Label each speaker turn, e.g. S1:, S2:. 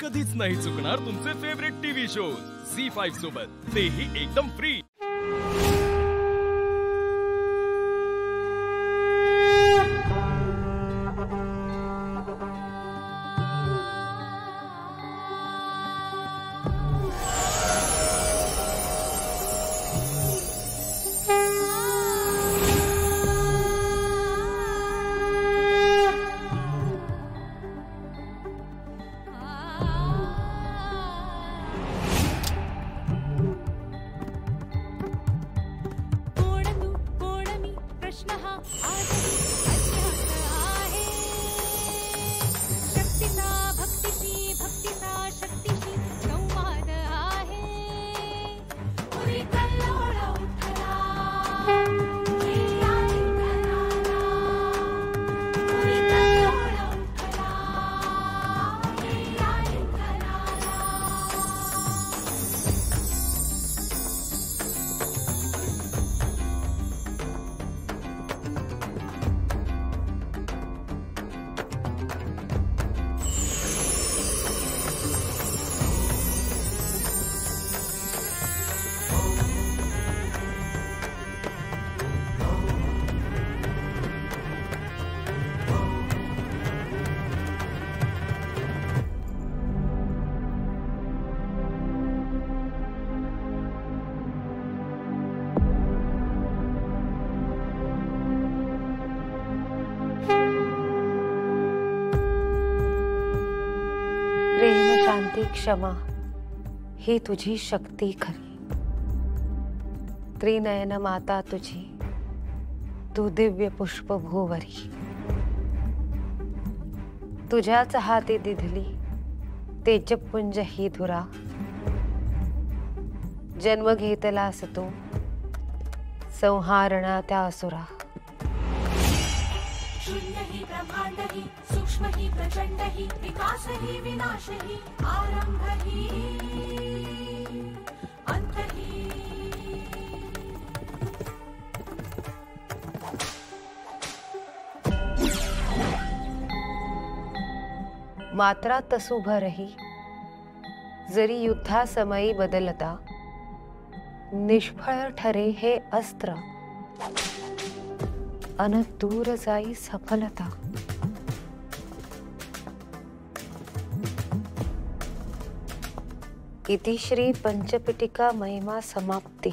S1: कधीच नाही चुकणार तुमचे favourite TV show C five सोबत. तेही एकदम फ्री
S2: शांती, क्षमा। ही तुझी शक्ती खरी। त्रिनयन माता तुझी, तू दिव्य पुष्प भूवरी। तुझ्याच हाती दिधली, तेजपुंज ही धुरा। जन्म घेतलास तू, संहारणा त्या असुरा।
S3: शून्य हि ब्रह्मांड हि सूक्ष्म हि प्रचंड हि विकास हि विनाश हि आरंभ हि अंत हि
S2: मात्रा तसू भरही जरी युद्धासमयी बदलता, निष्फळ ठरे हे अस्त्र। अन जाई सफलता। इति श्री पंचपिटिका महिमा समाप्ती।